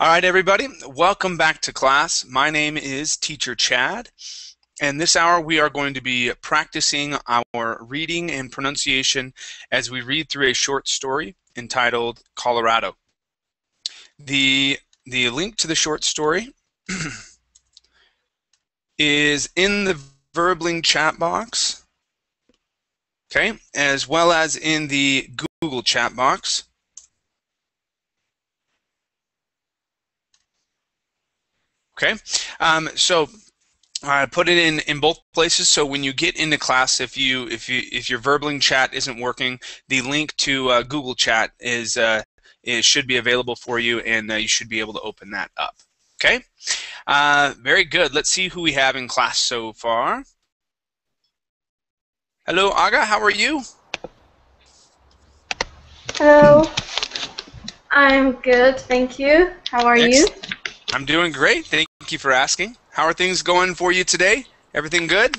All right, everybody, welcome back to class. My name is Teacher Chad, and this hour we are going to be practicing our reading and pronunciation as we read through a short story entitled Colorado. The, the link to the short story is in the Verbling chat box, okay, as well as in the Google chat box. Okay, um, so I put it in in both places. So when you get into class, if you if you if your Verbling chat isn't working, the link to uh, Google Chat is uh, it should be available for you, and uh, you should be able to open that up. Okay, uh, very good. Let's see who we have in class so far. Hello, Aga. How are you? Hello. I'm good, thank you. How are you? I'm doing great. Thank you for asking. How are things going for you today? Everything good?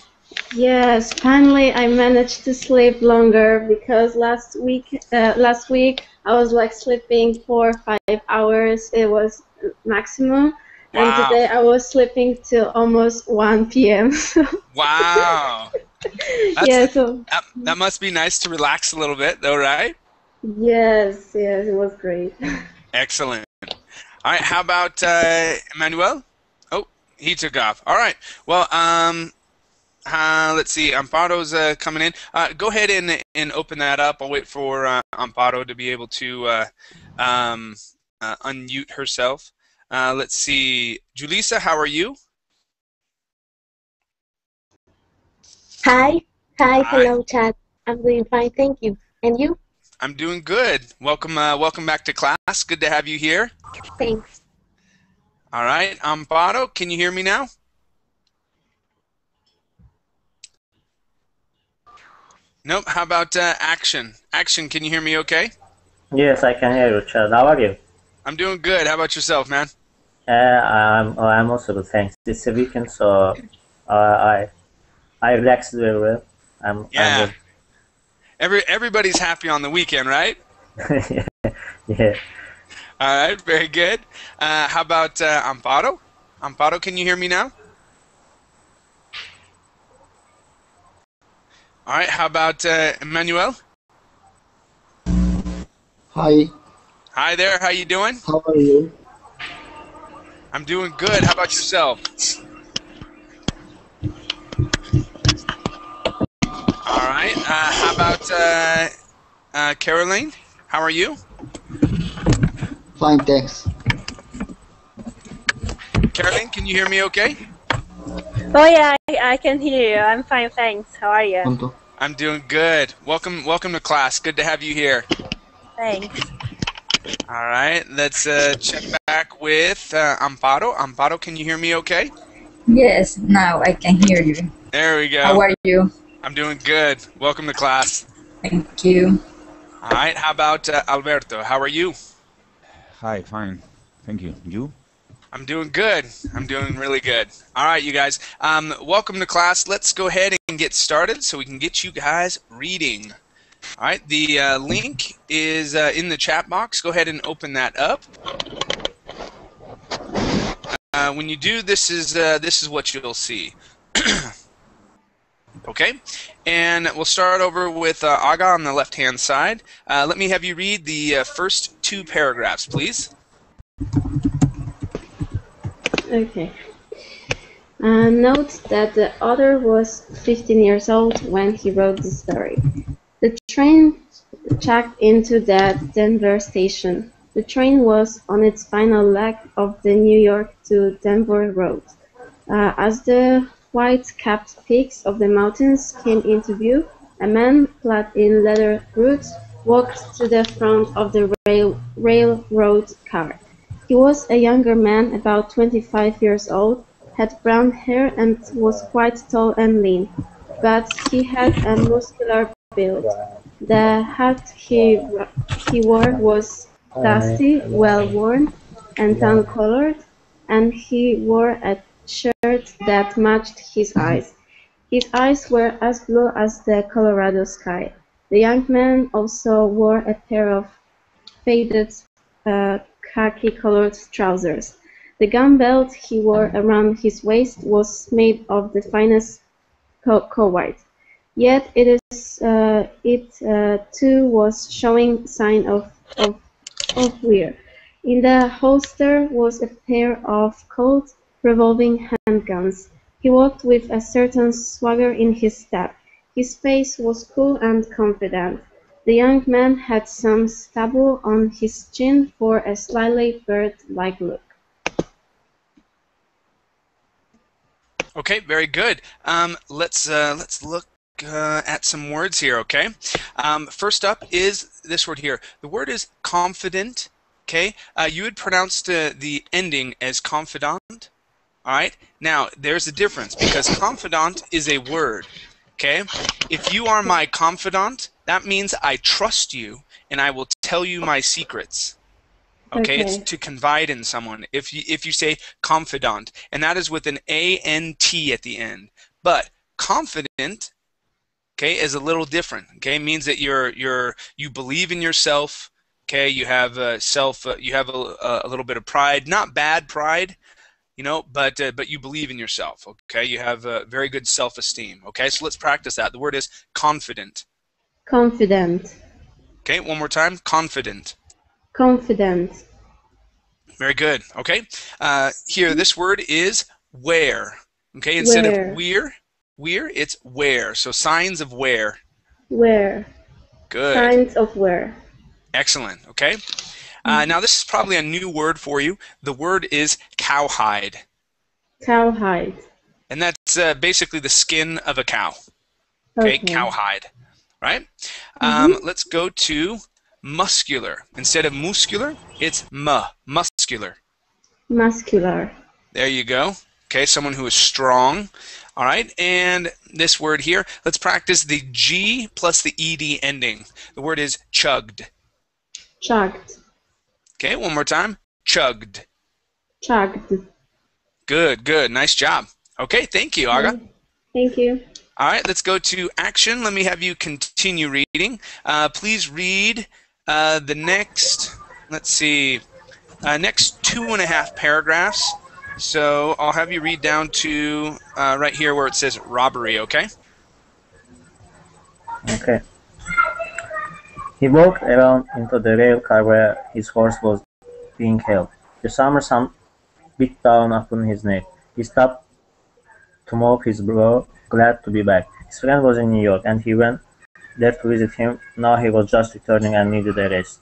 Yes, finally I managed to sleep longer because last week uh, last week I was like sleeping four or five hours. It was maximum. And today I was sleeping till almost 1 p.m. Wow. That's- yeah, so That, that must be nice to relax a little bit, though, right? yes, yes, it was great. Excellent. All right. How about uh, Emmanuel? Oh, he took off. All right. Well, um, uh, let's see. Amparo's uh, coming in. Uh, go ahead and and open that up. I'll wait for uh, Amparo to be able to uh, um, uh, unmute herself. Uh, let's see. Julissa, how are you? Hi. Hi. Hi. Hello, Chad. I'm doing fine, thank you. And you? I'm doing good. Welcome, uh, welcome back to class. Good to have you here. Thanks. All right, Amparo, can you hear me now? Nope. How about uh, Action? Action, can you hear me okay? Yes, I can hear you, Chad. How are you? I'm doing good. How about yourself, man? Uh, I'm I'm also good, thanks. It's a weekend, so uh, I I relaxed very well. I'm, Yeah. I'm Every everybody's happy on the weekend, right? yeah. All right, very good. Uh, how about uh, Amparo? Amparo, can you hear me now? All right. How about uh, Emmanuel? Hi, Hi there. How you doing? how are you? I'm doing good. How about yourself? All right. Uh, how about uh, uh, Caroline? How are you? Fine, thanks. Caroline, can you hear me okay? Oh yeah, I, I can hear you. I'm fine, thanks. How are you? I'm doing good. Welcome, welcome to class. Good to have you here. Thanks. All right. Let's uh, check back with uh, Amparo. Amparo, can you hear me okay? Yes, now I can hear you. There we go. How are you? I'm doing good. Welcome to class. Thank you. All right. How about uh, Alberto? How are you? Hi, fine. Thank you. You? I'm doing good. I'm doing really good. All right, you guys. Um, welcome to class. Let's go ahead and get started so we can get you guys reading. All right, the uh, link is uh, in the chat box. Go ahead and open that up. Uh, when you do, this is uh, this is what you'll see. Okay, and we'll start over with uh, Aga on the left-hand side. Uh, let me have you read the uh, first two paragraphs, please. Okay. Uh, note that the author was 15 years old when he wrote the story. The train checked into the Denver station. The train was on its final leg of the New York to Denver road. Uh, as the white-capped peaks of the mountains came into view, a man clad in leather boots walked to the front of the rail, railroad car. He was a younger man, about 25 years old, had brown hair and was quite tall and lean, but he had a muscular build. The hat he, he wore was dusty, well worn, and tan colored, and he wore a shirt that matched his eyes. His eyes were as blue as the Colorado sky. The young man also wore a pair of faded uh, khaki-colored trousers. The gun belt he wore around his waist was made of the finest co- cowhide. Yet it is uh, it uh, too was showing sign of of, of wear. In the holster was a pair of Colt revolving handguns. He walked with a certain swagger in his step. His face was cool and confident. The young man had some stubble on his chin for a slightly bird-like look. Okay, very good. Um, let's uh, let's look uh, at some words here. Okay. Um, first up is this word here. The word is confident. Okay. Uh, you would pronounce the, the ending as confidant. All right. Now there's a difference because confidant is a word. Okay. If you are my confidant, that means I trust you and I will tell you my secrets. Okay, it's to confide in someone. If you if you say confidant, and that is with an A N T at the end. But confident, okay, is a little different. Okay, it means that you're you're you believe in yourself. Okay, you have uh, self, uh, you have a, a little bit of pride, not bad pride, you know, but uh, but you believe in yourself. Okay, you have uh, very good self-esteem. Okay, so let's practice that. The word is confident. Confident. Okay, one more time, confident. Confident. Very good. Okay. Uh, here, this word is where. Okay, instead Where. of we're, we're, it's where. So signs of where. Where. Good. Signs of where. Excellent. Okay. Uh, now, this is probably a new word for you. The word is cowhide, Cowhide. and that's uh, basically the skin of a cow. Okay, cowhide. Right. Um, let's go to muscular. Instead of muscular, it's mu, muscular. Muscular. There you go. Okay, someone who is strong. All right, and this word here, let's practice the G plus the ED ending. The word is chugged. Chugged. Okay, one more time. Chugged. Chugged. Good, good. Nice job. Okay, thank you, Aga. Thank you. All right, let's go to action. Let me have you continue reading. Uh, please read uh, the next, let's see, uh, next two and a half paragraphs. So I'll have you read down to uh, right here where it says robbery, okay? Okay. He walked around into the rail car where his horse was being held. The summer sun beat down upon his neck. He stopped to mop his brow, glad to be back. His friend was in New York, and he went there to visit him. Now he was just returning and needed a rest.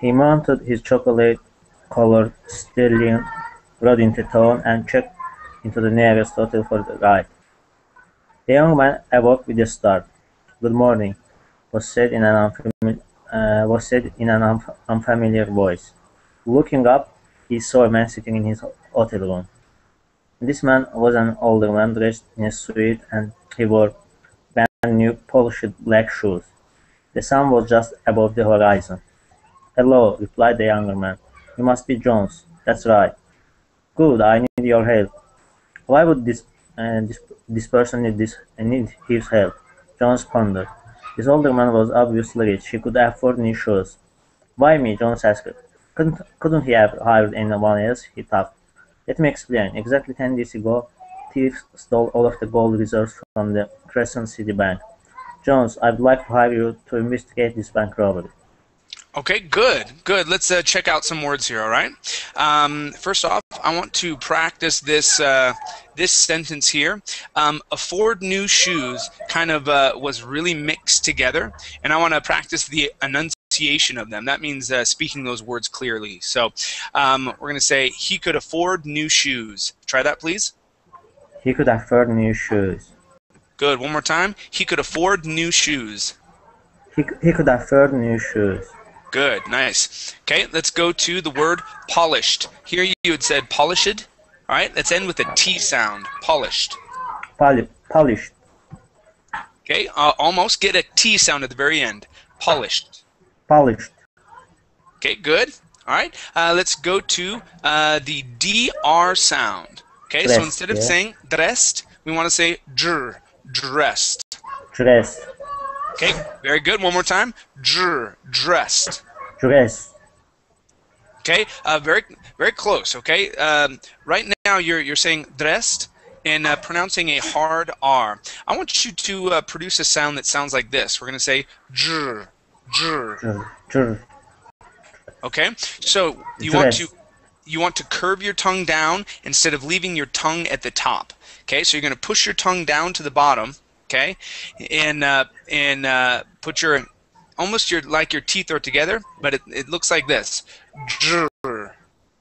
He mounted his chocolate-colored stallion, rode into town, and checked into the nearest hotel for the ride. The young man awoke with a start. "Good morning," was said in an unfamiliar, uh, was said in an unf- unfamiliar voice. Looking up, he saw a man sitting in his hotel room. This man was an older man dressed in a suit, and he wore brand new polished black shoes. The sun was just above the horizon. "Hello," replied the younger man. "You must be Jones." "That's right." "Good. I need your help." "Why would this uh, this this person need this need his help?" Jones pondered. This older man was obviously rich. He could afford new shoes. Why me? Jones asked. Couldn't, couldn't he have hired anyone else? He thought. Let me explain. Exactly ten days ago, thieves stole all of the gold reserves from the Crescent City Bank. Jones, I'd like to hire you to investigate this bank robbery. Okay, good, good. Let's uh, check out some words here. All right. Um, first off, I want to practice this uh, this sentence here. Um, afford new shoes kind of uh, was really mixed together, and I want to practice the enunciation of them. That means uh, speaking those words clearly. So um, we're going to say he could afford new shoes. Try that, please. He could afford new shoes. Good. One more time. He could afford new shoes. He, he could afford new shoes. Good, nice. Okay, let's go to the word polished. Here you had said polished. All right, let's end with a T sound. Polished. Poli- polished. Okay, uh, almost get a T sound at the very end. Polished. Polished. Okay, good. All right, uh, let's go to uh, the DR sound. Okay, so instead of yeah. saying dressed, we want to say dr, dressed. Dress. Okay, very good. One more time. Dr, dressed. Dress. Okay, uh, very very close. Okay, um, right now you're you're saying dressed and uh, pronouncing a hard R. I want you to uh, produce a sound that sounds like this. We're going to say dr, dr. Dr, dr, Okay, so you want to you want to curve your tongue down instead of leaving your tongue at the top. Okay, so you're going to push your tongue down to the bottom. Okay, and uh, and uh, put your almost your like your teeth are together, but it, it looks like this. Dr,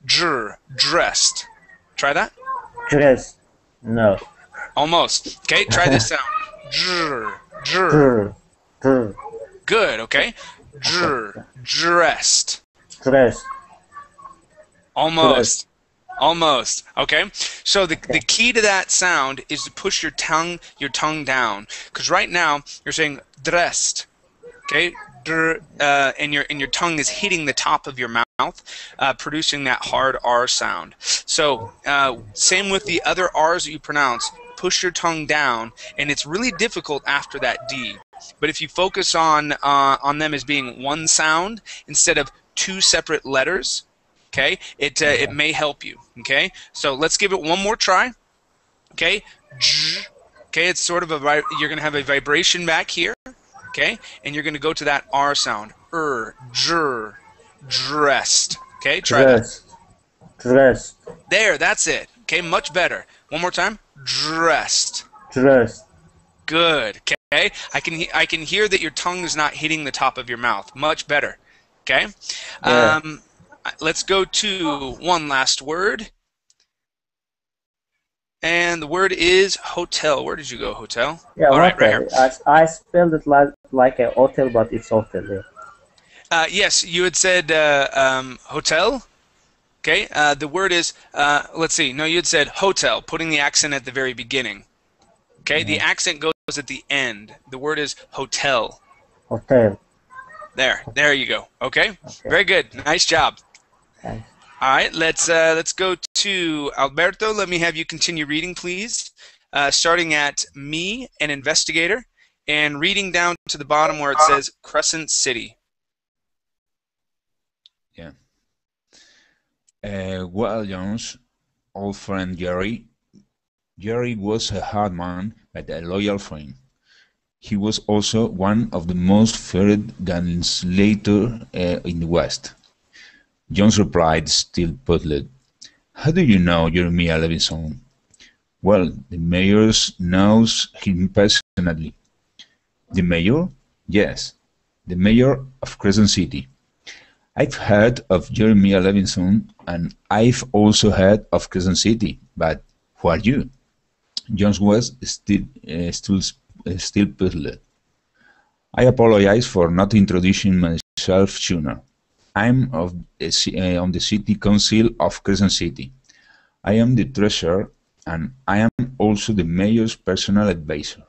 dr, dressed. Try that. dress. No. Almost. Okay, try this sound. Dr, dr. Dr, Good. Okay. Dr, dressed. dress. Almost. Almost. Okay. So the, the key to that sound is to push your tongue your tongue down because right now you're saying dressed. Okay. Dr, uh, and your and your tongue is hitting the top of your mouth, uh, producing that hard R sound. So uh, same with the other R's that you pronounce. Push your tongue down, and it's really difficult after that D. But if you focus on uh, on them as being one sound instead of two separate letters, okay, it uh, it may help you. Okay, so let's give it one more try. Okay, okay, it's sort of a you're gonna have a vibration back here. Okay, and you're gonna go to that R sound. Er, dr, dressed. Okay, try that. Dress. Dress. There, that's it. Okay, much better. One more time. Dressed. Dress. Good. Okay. I can I can hear that your tongue is not hitting the top of your mouth. Much better. Okay. Yeah. Um, let's go to one last word. And the word is hotel. Where did you go, hotel? Yeah, All right, right. I, I spelled it like, like a hotel, but it's hotel. Yeah. Uh, yes, you had said uh, um, hotel. Okay. Uh, the word is uh, let's see. No, you had said hotel, putting the accent at the very beginning. Okay. The accent goes at the end. The word is hotel. Hotel. There, there you go. Okay, very good. Nice job. Thanks. All right, let's uh, let's go to Alberto. Let me have you continue reading, please. Uh, starting at me, an investigator, and reading down to the bottom where it says Crescent City. Yeah. Uh, well, Jones, old friend Jerry. Jerry was a hard man, but a loyal friend. He was also one of the most feared gunslaters uh, in the West. Jones replied, still puzzled, How do you know Jeremiah Levinson? Well, the mayor knows him personally. The mayor? Yes, the mayor of Crescent City. I've heard of Jeremiah Levinson, and I've also heard of Crescent City, but who are you? Jones was still uh, still uh, still puzzled. I apologize for not introducing myself sooner. I'm of uh, on the City Council of Crescent City. I am the treasurer, and I am also the mayor's personal advisor.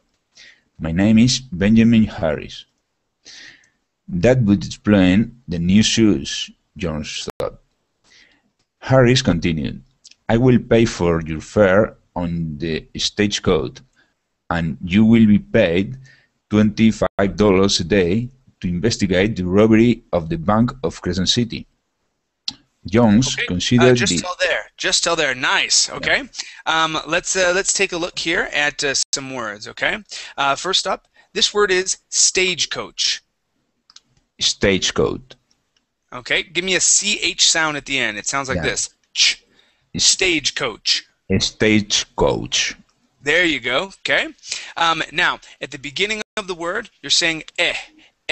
My name is Benjamin Harris. That would explain the new shoes, Jones thought. Harris continued, I will pay for your fare on the stagecoach, and you will be paid $25 a day to investigate the robbery of the Bank of Crescent City. Jones Okay, considered uh, just the tell there. Just tell there. Nice. Okay. Um, let's uh, let's take a look here at uh, some words. Okay. Uh, first up, this word is stagecoach. stagecoach. Okay. Give me a ch sound at the end. It sounds like Yeah. this. Ch. Stagecoach. Stagecoach. There you go. Okay. Um, now, at the beginning of the word, you're saying eh,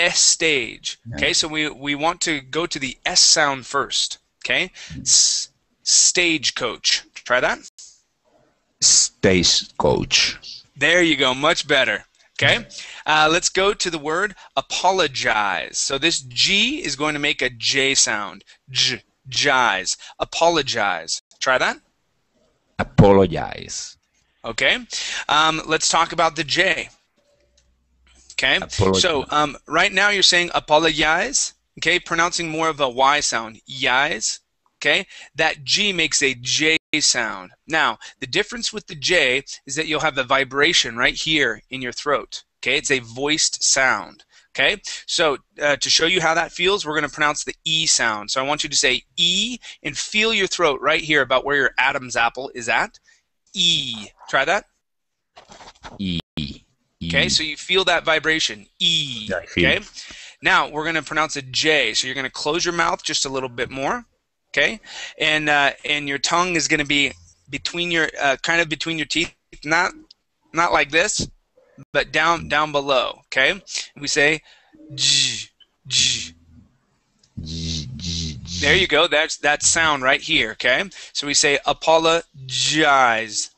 eh stage. Okay. So we we want to go to the s sound first. Okay. S- stagecoach. Try that. Stagecoach. There you go. Much better. Okay. Uh, let's go to the word apologize. So this G is going to make a J sound. J. Jize. Apologize. Try that. Apologize. Okay. Um, let's talk about the J. Okay. Apologize. So um, right now you're saying apologize. Okay. Pronouncing more of a Y sound. Yize. Okay. That G makes a J sound. Now, the difference with the J is that you'll have a vibration right here in your throat. Okay. It's a voiced sound. Okay, so uh, to show you how that feels, we're going to pronounce the E sound. So I want you to say E and feel your throat right here about where your Adam's apple is at. E. Try that. E. Okay, so you feel that vibration. E. Yeah, I feel okay. Now we're going to pronounce a J. So you're going to close your mouth just a little bit more. Okay, and uh, and your tongue is going to be between your uh, kind of between your teeth, not not like this, but down down below. Okay, we say J J. There you go. That's that sound right here. Okay, so we say apologize.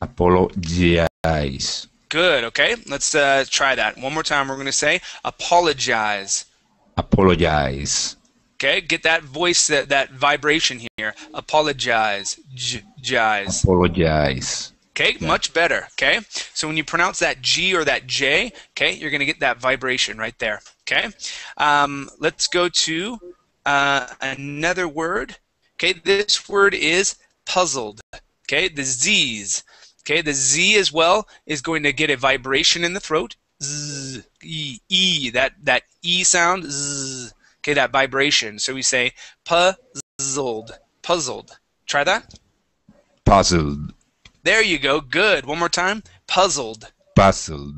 Apologize. Good. Okay, let's uh, try that one more time. We're going to say apologize. Apologize. Okay, get that voice, that, that vibration here. Apologize. J- jize. Apologize. Okay, much better. Okay, so when you pronounce that G or that J, okay, you're going to get that vibration right there. Okay, um, let's go to uh, another word. Okay, this word is puzzled. Okay, the Z's. Okay, the Z as well is going to get a vibration in the throat. Z, E, E, that, that E sound. Z, okay, that vibration. So we say puzzled. Puzzled. Try that. Puzzled. There you go. Good. One more time. Puzzled. Puzzled.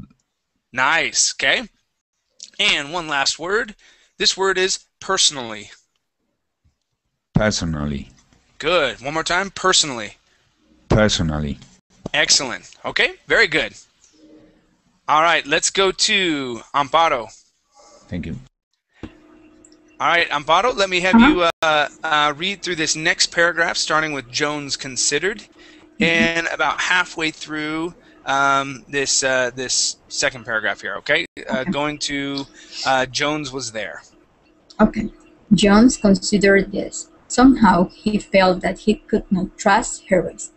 Nice. Okay. And one last word. This word is personally. Personally. Good. One more time. Personally. Personally. Excellent. Okay. Very good. All right. Let's go to Amparo. Thank you. All right, Amparo, let me have you uh, uh, read through this next paragraph, starting with Jones considered, and about halfway through um, this uh, this second paragraph here. Okay, Uh, going to uh, Jones was there. Okay. Jones considered this. Somehow he felt that he could not trust Harris.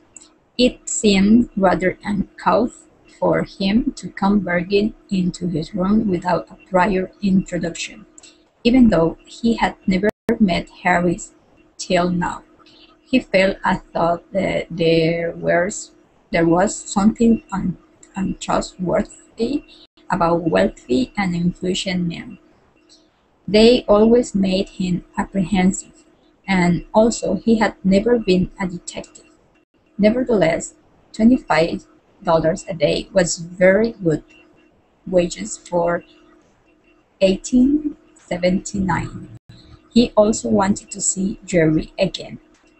It seemed rather uncouth for him to come barging into his room without a prior introduction, even though he had never met Harris till now. He felt a thought that there was there was something un, untrustworthy about wealthy and influential men. They always made him apprehensive, and also he had never been a detective. Nevertheless, twenty-five dollars a day was very good wages for 1879. He also wanted to see Jerry again.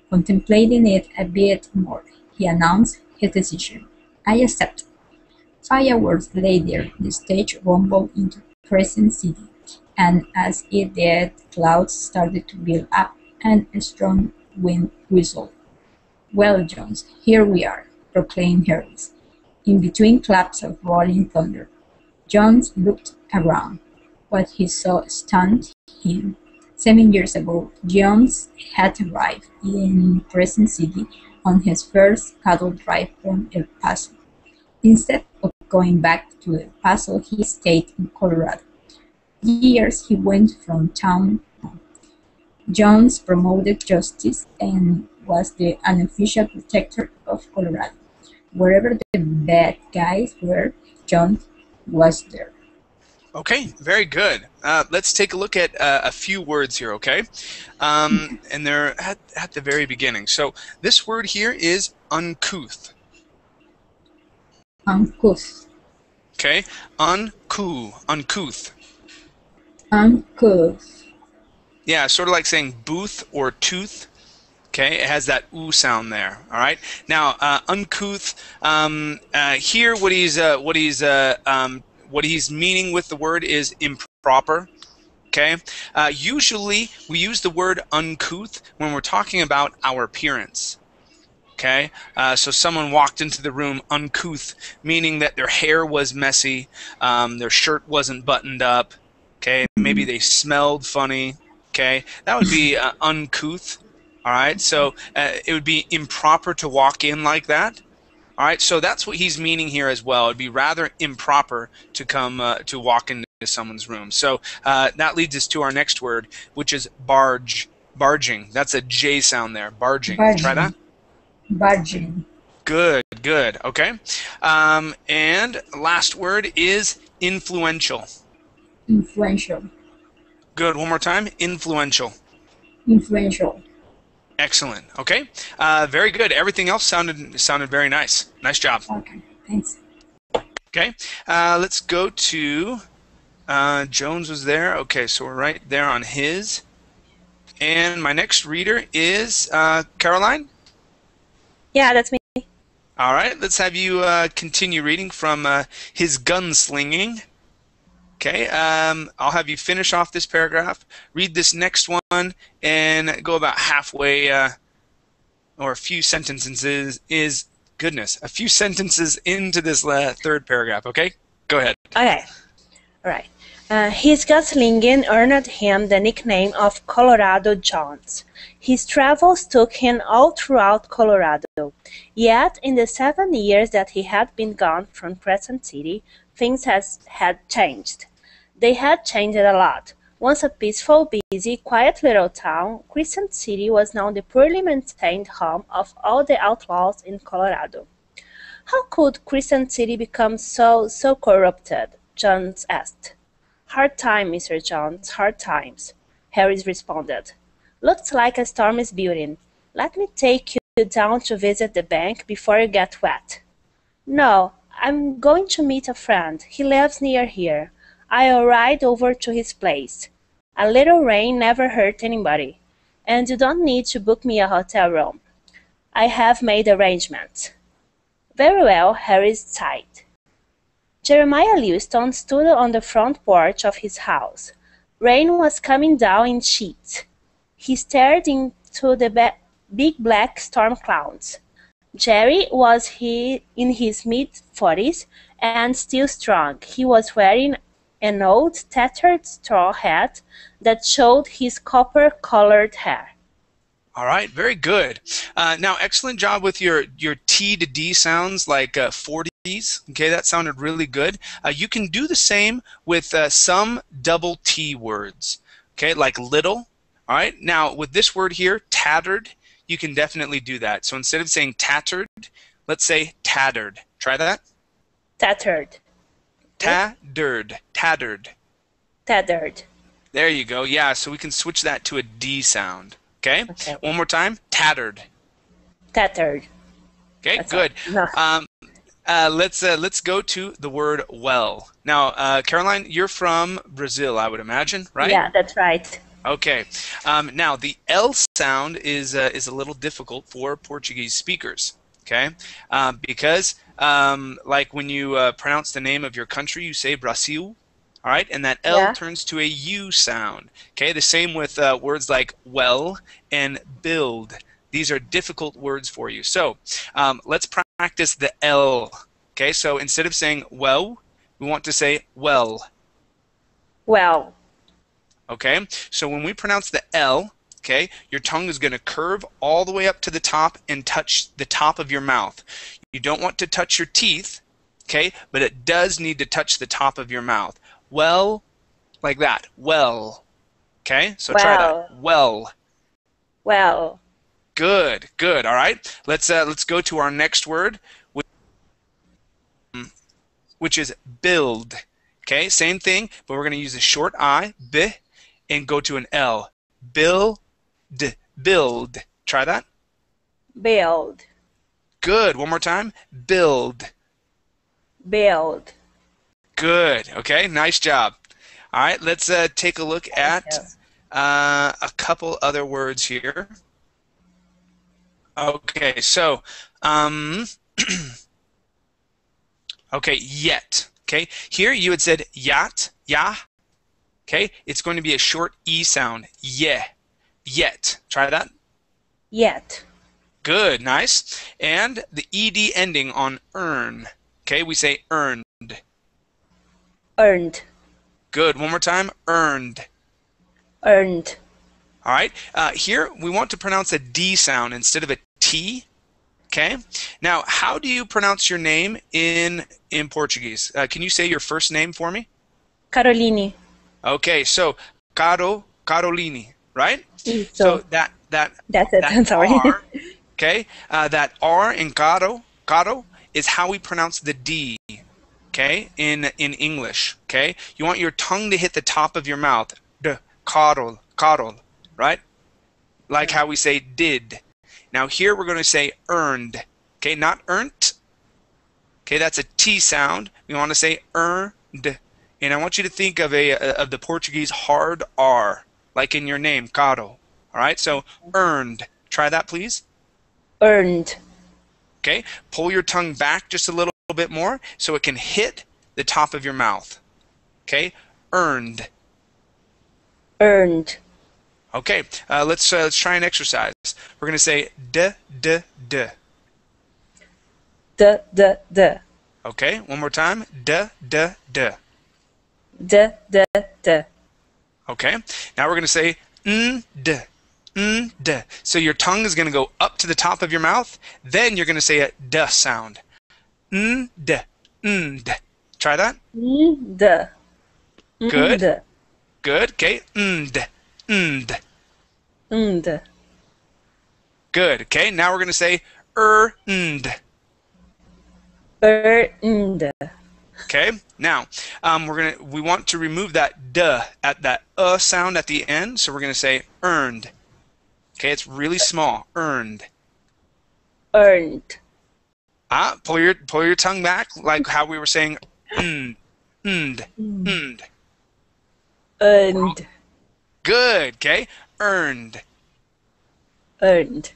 Contemplating it a bit more, he announced his decision. I accept. Five hours later, the stage rumbled into Crescent City, and as it did, clouds started to build up and a strong wind whistled. Well, Jones, here we are, proclaimed Harris, in between claps of rolling thunder. Jones looked around. What he saw stunned him. Seven years ago, Jones had arrived in Crescent City on his first cattle drive from El Paso. Instead of going back to El Paso, he stayed in Colorado. Years he went from town. Jones promoted justice and was the unofficial protector of Colorado. Wherever the bad guys were, John was there. Okay, very good. Uh, let's take a look at uh, a few words here, okay? Um, and they're at, at the very beginning. So this word here is uncouth. Uncouth. Okay, uncouth, uncouth. Uncouth. Yeah, sort of like saying booth or tooth. Okay, it has that oo sound there. All right. Now, uh, uncouth. Um, uh, here, what he's uh, what he's uh, um, what he's meaning with the word is improper. Okay. Uh, usually, we use the word uncouth when we're talking about our appearance. Okay. Uh, so someone walked into the room uncouth, meaning that their hair was messy, um, their shirt wasn't buttoned up. Okay. Maybe they smelled funny. Okay. That would be uh, uncouth. All right, so uh, it would be improper to walk in like that. All right, so that's what he's meaning here as well. It'd be rather improper to come uh, to walk into someone's room. So uh, that leads us to our next word, which is barge, barging. That's a J sound there, barging. Try that. Barging. Good, good. Okay, um, and last word is influential. Influential. Good. One more time. Influential. Influential. Excellent. Okay. Uh, very good. Everything else sounded sounded very nice. Nice job. Okay, thanks. Okay. Uh, let's go to uh, Jones was there. Okay, so we're right there on his. And my next reader is uh, Caroline. Yeah, that's me. All right, let's have you uh, continue reading from uh, his gunslinging. Okay, um, I'll have you finish off this paragraph, read this next one, and go about halfway, uh, or a few sentences. Is goodness, a few sentences into this uh, third paragraph. Okay, go ahead. Okay. All right. Uh, his gunslinging earned him the nickname of Colorado Jones. His travels took him all throughout Colorado. Yet, in the seven years that he had been gone from Crescent City, things has, had changed. They had changed a lot. Once a peaceful, busy, quiet little town, Crescent City was now the poorly maintained home of all the outlaws in Colorado. How could Crescent City become so so corrupted? Jones asked. Hard time, Mr. Jones, hard times, Harris responded. Looks like a storm is building. Let me take you down to visit the bank before you get wet. No, I'm going to meet a friend. He lives near here. I'll ride over to his place. A little rain never hurt anybody. And you don't need to book me a hotel room. I have made arrangements. Very well, Harris sighed. Jeremiah Lewiston stood on the front porch of his house. Rain was coming down in sheets. He stared into the big black storm clouds. Jerry was he in his mid forties and still strong. He was wearing an old tattered straw hat that showed his copper colored hair. All right, very good. Uh, now, excellent job with your your T to D sounds like uh, 40s. Okay, that sounded really good. Uh, you can do the same with uh, some double T words. Okay, like little. All right. Now, with this word here, tattered, you can definitely do that. So instead of saying tattered, let's say tattered. Try that. Tattered. Tattered. Tattered. Tattered. There you go. Yeah. So we can switch that to a D sound. Okay. Okay. One more time. Tattered. Tattered. Okay, That's good. Um, uh, let's uh, let's go to the word well. Now, uh, Caroline, you're from Brazil, I would imagine, right? Yeah, that's right. Okay. Um, now, the L sound is uh, is a little difficult for Portuguese speakers. Okay, um, because um, like when you uh, pronounce the name of your country, you say Brasil. All right, and that L Yeah. turns to a U sound. Okay, the same with uh, words like well and build. These are difficult words for you. So um, let's practice the L. Okay, so instead of saying well, we want to say well. Well, Okay, so when we pronounce the L, okay, your tongue is going to curve all the way up to the top and touch the top of your mouth. You don't want to touch your teeth, okay, but it does need to touch the top of your mouth. Well, like that. Well. Okay, so try that. Well. well, Good, good. All right. Let's uh, let's go to our next word, which, is build. Okay, same thing, but we're going to use a short I, b, and go to an L. Build, build. Try that. build, Good. One more time. Build. build. Good. Okay, nice job. All right, let's uh, take a look at uh, a couple other words here. Okay, so, um, okay, yet. Okay, here you had said yat, ya. Okay, it's going to be a short e sound. Yeah, yet. Try that. Yet, Good, nice. And the ed ending on earn. Okay, we say earned. earned, Good. One more time. Earned. earned. All right. Uh, here we want to pronounce a D sound instead of a T. Okay. Now, how do you pronounce your name in in Portuguese? Uh, can you say your first name for me? Caroline. Okay. So, Caro Caroline, right? So, So that that that's it. that I'm sorry. R, okay. Uh, that R in Caro Caro is how we pronounce the D. okay, in in English, okay? You want your tongue to hit the top of your mouth. D, coddle, coddle, right? Like how we say did. Now here we're going to say earned, okay? Not earned. Okay, that's a T sound. We want to say earned. And I want you to think of a of the Portuguese hard R, like in your name, Caro. All right, so earned. Try that, please. Earned. Okay, pull your tongue back just a little bit more so it can hit the top of your mouth. Okay, earned. Earned. Okay, uh, let's uh, let's try an exercise. We're gonna say d d d. D d d. Okay, one more time. D d d. D d d. Okay, now we're gonna say n d n d. So your tongue is gonna go up to the top of your mouth. Then you're gonna say a d sound. N d n d. Try that. N d. Good. Good. Okay. N d n d. N d. Good. Okay. Now we're gonna say er n d. Earned. Okay. Now, um, we're gonna we want to remove that duh at that uh sound at the end, so we're gonna say earned. Okay, it's really small. Earned. Earned. Ah, pull your pull your tongue back, like how we were saying, mm, mm, mm. Earned. Good. Okay. Earned. Earned.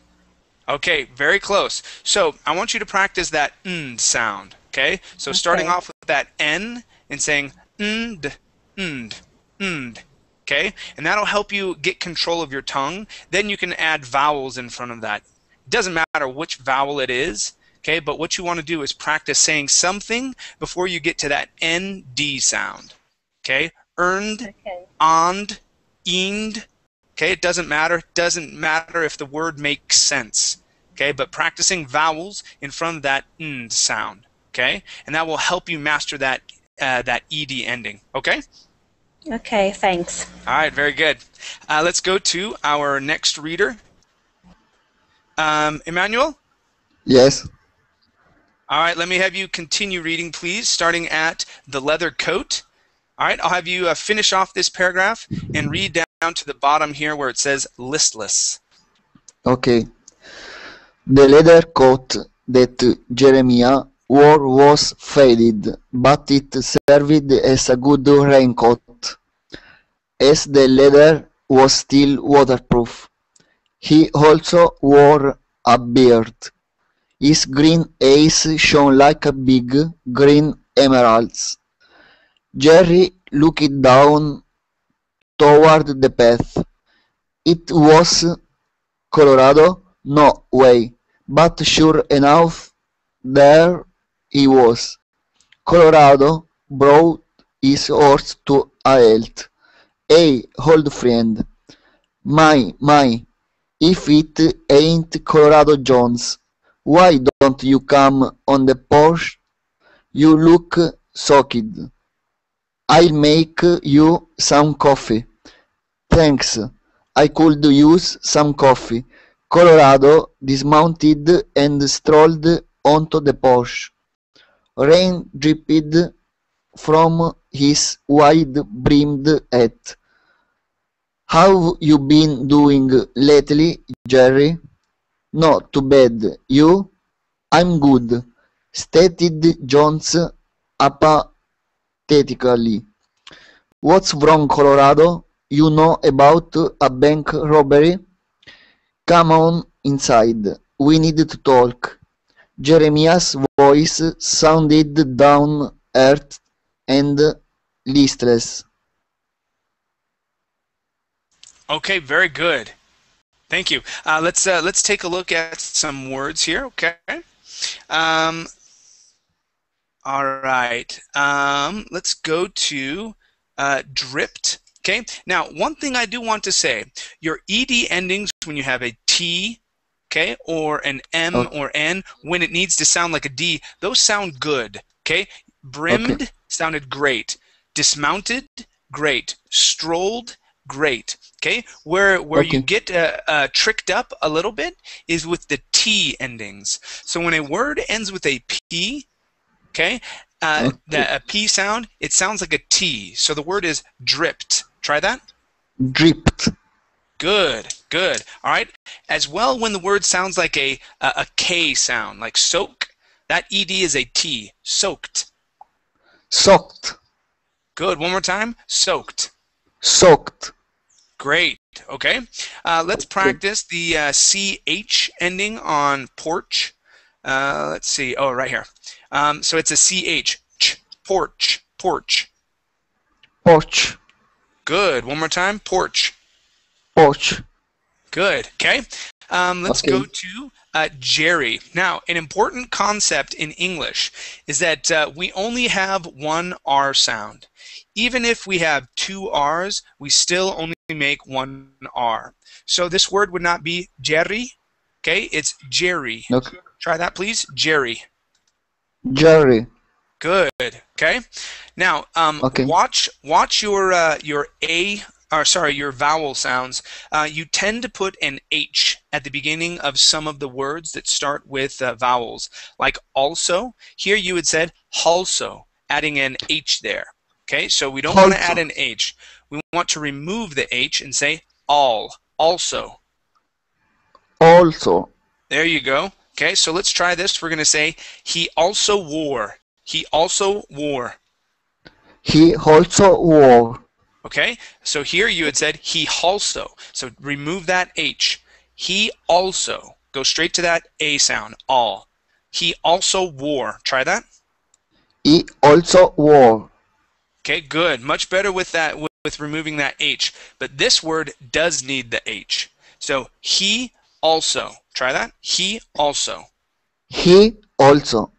Okay, very close. So I want you to practice that n sound. Okay. So starting off with that n and saying nd, nd, nd. Okay, and that'll help you get control of your tongue. Then you can add vowels in front of that. Doesn't matter which vowel it is. Okay, but what you want to do is practice saying something before you get to that nd sound. Okay, earned, Okay. ond, eend. Okay, it doesn't matter. Doesn't matter if the word makes sense. Okay, but practicing vowels in front of that nd sound. Okay, and that will help you master that uh, that ed ending. Okay. Okay, thanks. All right, very good. Uh, let's go to our next reader, um, Emmanuel. Yes. All right, let me have you continue reading, please, starting at the leather coat. All right, I'll have you uh, finish off this paragraph and read down to the bottom here where it says listless. Okay. The leather coat that Jeremiah wore was faded, but it served as a good raincoat, as the leather was still waterproof. He also wore a beard. His green eyes shone like a big green emeralds. Jerry looked down toward the path. It was Colorado? No way. But sure enough, there he was. Colorado brought his horse to a halt. Hey, old friend. My, my, if it ain't Colorado Jones, why don't you come on the porch? You look soaked. I'll make you some coffee. Thanks. I could use some coffee. Colorado dismounted and strolled onto the porch. Rain dripped from his wide-brimmed hat. How you been doing lately, Jerry? Not too bad. You? I'm good, stated Jones apathetically. What's wrong, Colorado? You know about a bank robbery? Come on inside. We need to talk. Jeremiah's voice sounded down earth and listless. Okay, very good. Thank you. Uh, let's uh, let's take a look at some words here. Okay. Um, all right. Um, let's go to uh, dripped. Okay. Now, one thing I do want to say: your ed endings when you have a t, okay, or an m Okay. or n, when it needs to sound like a d, those sound good. Okay. Brimmed Okay. sounded great. Dismounted, great. Strolled, great. Okay, where where you get uh, uh, tricked up a little bit is with the T endings. So when a word ends with a P, okay, uh, Okay. the a P sound, it sounds like a T. So the word is dripped. Try that. dripped, Good, good. All right. As well, when the word sounds like a, a, a K sound, like soak, that ED is a T. Soaked. soaked, Good. One more time. Soaked. soaked, Great. Okay. Uh, let's practice the uh, CH ending on porch. Uh, let's see. Oh, right here. Um, so it's a CH. Ch, porch. Porch. porch, Good. One more time. Porch. Good. Okay. Um, let's Okay. go to uh, Jerry. Now, an important concept in English is that uh, we only have one R sound. Even if we have two R's, we still only make one R. So this word would not be Jerry. Okay, it's Jerry. okay, Try that, please. Jerry. Jerry, Good. Okay. Now, um, Okay. watch watch your uh, your a or sorry your vowel sounds. Uh, you tend to put an h at the beginning of some of the words that start with uh, vowels, like also. Here you had said also, adding an h there. Okay. So we don't want to add an h. We want to remove the h and say all. Also. also, There you go. Okay. So let's try this. We're going to say he also wore. He also wore. he also wore, Okay, so here you had said he also. So remove that H. He also. Go straight to that A sound. All. He also wore. Try that. he also wore, Okay, good. Much better with that with, with removing that H. But this word does need the H. So he also. Try that. He also. he also,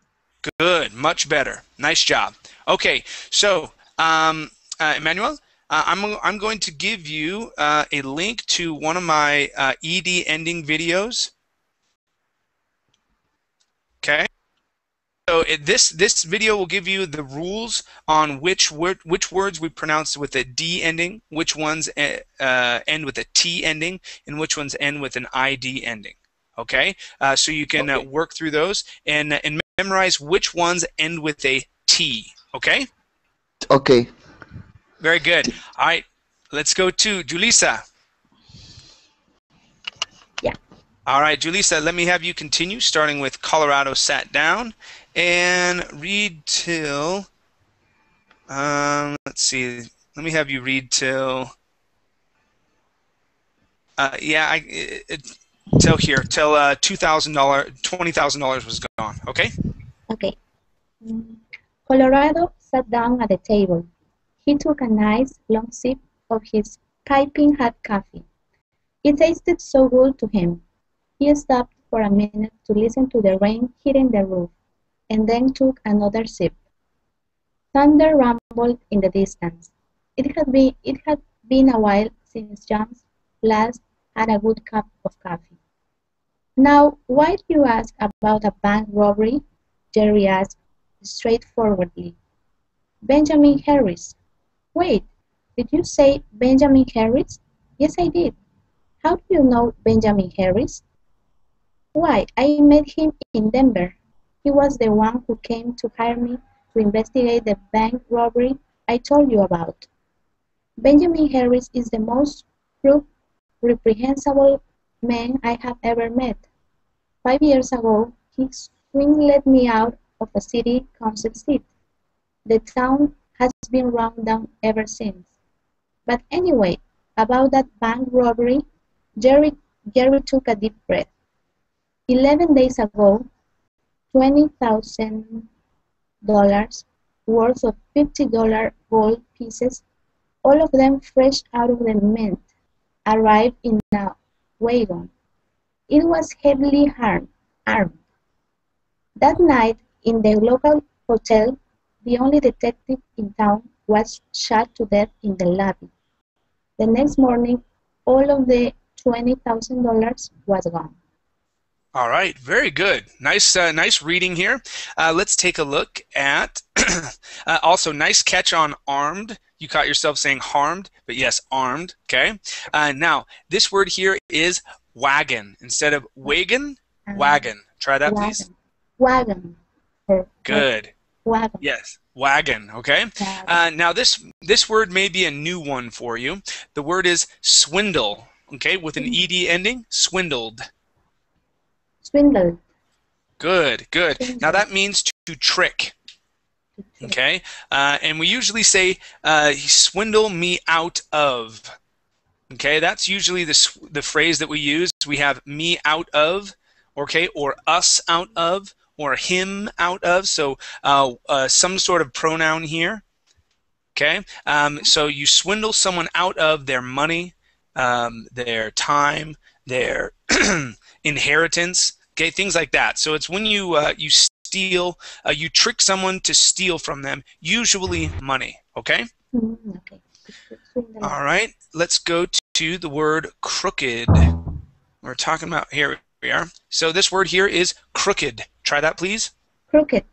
Good. Much better. Nice job. Okay, so um, uh, Emmanuel, uh, I'm, I'm going to give you uh, a link to one of my uh, ED ending videos. Okay. So it, this this video will give you the rules on which word which words we pronounce with a D ending, which ones uh, uh, end with a T ending, and which ones end with an ID ending. Okay, uh, so you can uh, work through those and and memorize which ones end with a T. Okay, okay, very good. All right, let's go to Julissa. Yeah. All right, Julissa, let me have you continue, starting with Colorado sat down and read till. Um, let's see. Let me have you read till. Uh, yeah, I, it, it, till here, till uh, two thousand dollar, twenty thousand dollars was gone. Okay. Okay. Colorado sat down at the table. He took a nice long sip of his piping hot coffee. It tasted so good to him. He stopped for a minute to listen to the rain hitting the roof, and then took another sip. Thunder rumbled in the distance. It had been it had been a while since James last had a good cup of coffee. Now, why do you ask about a bank robbery? Jerry asked straightforwardly. Benjamin Harris. Wait, did you say Benjamin Harris? Yes, I did. How do you know Benjamin Harris? Why, I met him in Denver. He was the one who came to hire me to investigate the bank robbery I told you about. Benjamin Harris is the most reprehensible man I have ever met. Five years ago, he swindled me out of a city council seat. The town has been run down ever since. But anyway, about that bank robbery, Jerry, Jerry took a deep breath. Eleven days ago, $20,000 worth of $50 gold pieces, all of them fresh out of the mint, arrived in a wagon. It was heavily armed. armed. That night, in the local hotel, the only detective in town was shot to death in the lobby. The next morning, all of the $20,000 was gone. All right, very good. Nice, uh, nice reading here. Uh, let's take a look at. uh, also, nice catch on armed. You caught yourself saying harmed, but yes, armed. Okay. Uh, now, this word here is wagon instead of wagon. Wagon. Try that, please. Wagon. Wagon. Good. Wagon, Yes, wagon. Okay. wagon, Uh, now this this word may be a new one for you. The word is swindle. Okay, with an ed ending, swindled. swindle, Good, good. Now that means to, to trick. Okay, uh, and we usually say uh, swindle me out of. Okay, that's usually the the phrase that we use. We have me out of, okay, or us out of, or him out of. So uh, uh, some sort of pronoun here. Okay, um, so you swindle someone out of their money, um, their time, their inheritance. Okay, things like that. So it's when you uh, you steal, uh, you trick someone to steal from them, usually money. Okay. Mm, okay. All right, let's go to the word crooked. We're talking about here we are. So this word here is crooked. Try that, please. crooked,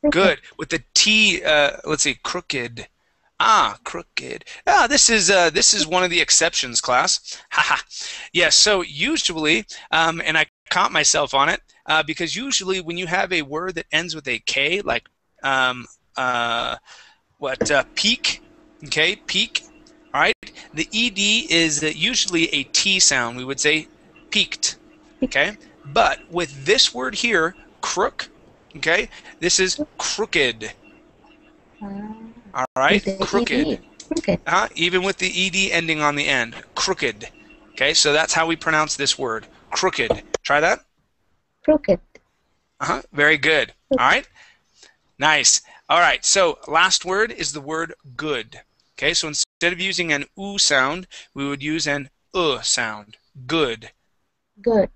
crooked, Good. With the T, uh, let's see, crooked. Ah, crooked. Ah, this is uh, this is one of the exceptions, class. Haha. yes. So usually, um, and I caught myself on it uh, because usually when you have a word that ends with a K, like um, uh, what uh, peak, okay, peak. All right. The ed is uh, usually a T sound. We would say peaked. Okay. But with this word here, crook, okay, this is crooked. All right, crooked. ED, crooked, Uh, even with the ed ending on the end, crooked. Okay, so that's how we pronounce this word, crooked. Try that. crooked, Uh-huh. Very good. All right. Nice. All right. So last word is the word good. Okay. So instead of using an oo sound, we would use an uh sound. Good. good,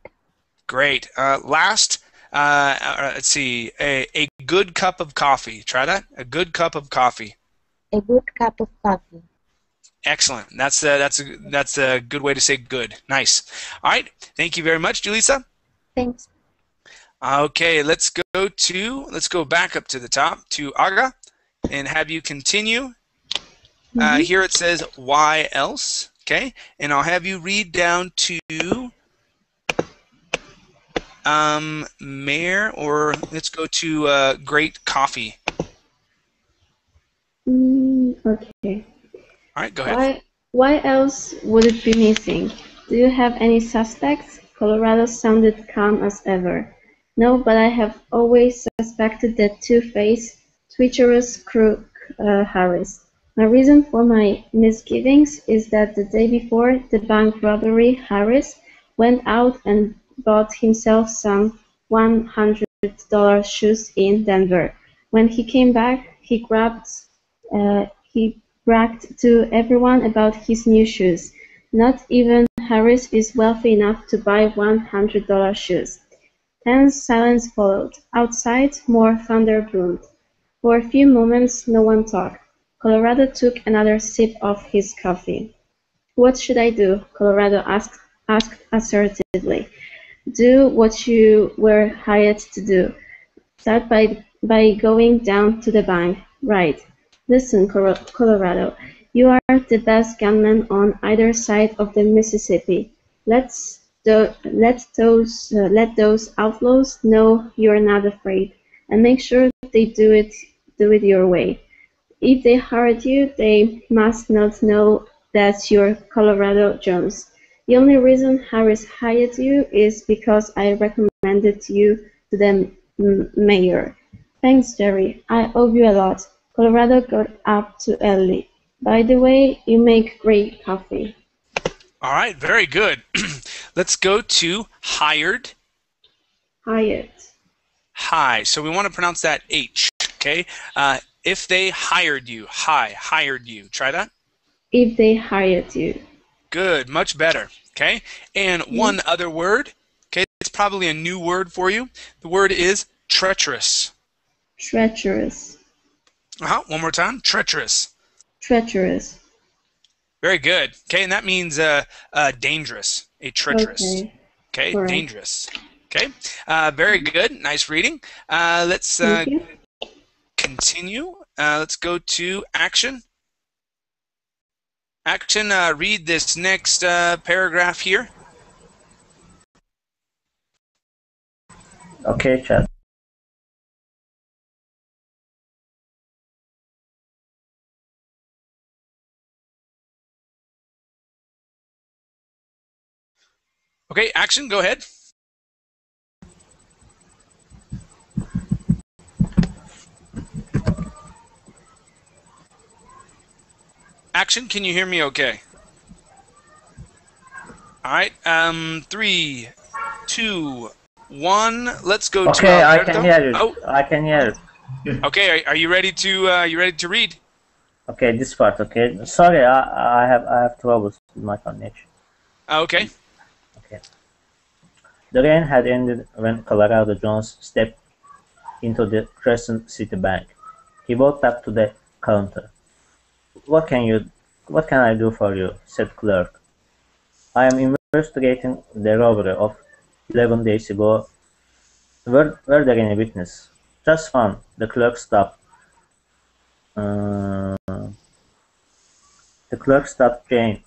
Great. Uh, last, uh, uh, let's see, a, a good cup of coffee. Try that. A good cup of coffee. a good cup of coffee, Excellent. That's a, that's a, that's a good way to say good. Nice. All right. Thank you very much, Julissa. thanks, Okay, let's go to let's go back up to the top to Aga, and have you continue. Uh, here it says why else. Okay, and I'll have you read down to um, Mayor, or let's go to uh, Great Coffee. Mm, okay. All right, go ahead. Why, why else would it be missing? Do you have any suspects? Colorado sounded calm as ever. No, but I have always suspected that two-faced, treacherous crook uh, Harris. My reason for my misgivings is that the day before the bank robbery, Harris went out and bought himself some $100 shoes in Denver. When he came back, he grabbed uh, he bragged to everyone about his new shoes. Not even Harris is wealthy enough to buy $100 shoes. Tense silence followed. Outside, more thunder boomed. For a few moments, no one talked. Colorado took another sip of his coffee. What should I do? Colorado asked, asked assertively. Do what you were hired to do. Start by, by going down to the bank. Right. Listen, Colorado, you are the best gunman on either side of the Mississippi. Let's do, let those uh, let those outlaws know you are not afraid, and make sure they do it do it your way. If they hurt you, they must not know that you're Colorado Jones. The only reason Harris hired you is because I recommended you to the mayor. Thanks, Jerry. I owe you a lot. Colorado got up too early. By the way, you make great coffee. All right, very good. Let's go to hired. Hired. Hi. So we want to pronounce that H. Okay. Uh, if they hired you, hi, hired you. Try that. If they hired you. Good, much better. Okay. And one other word. Okay, it's probably a new word for you. The word is treacherous. Treacherous. Uh-huh. One more time. Treacherous. Treacherous. Very good. Okay, and that means uh, uh, dangerous. A treacherous. Okay. Okay, right. dangerous. Okay, uh, very good. Nice reading. Uh, let's uh, continue. Uh, let's go to action. Action, uh, read this next uh, paragraph here. Okay, chat. Okay, action, go ahead. Action. Can you hear me? Okay. All right. Um, three, two, one. Let's go to Okay, I can hear you. Oh, I can hear you. okay. Are, are you ready to? Uh, you ready to read? Okay, this part. Okay, sorry, I, I have I have troubles with my connection. Okay. okay. The rain had ended when Colorado Jones stepped into the Crescent City Bank. He walked up to the counter. "What can you, what can I do for you?" said clerk. "I am investigating the robbery of 11 days ago. Were, were there any witness?" "Just one." The clerk stopped. Uh, the clerk stopped Jane.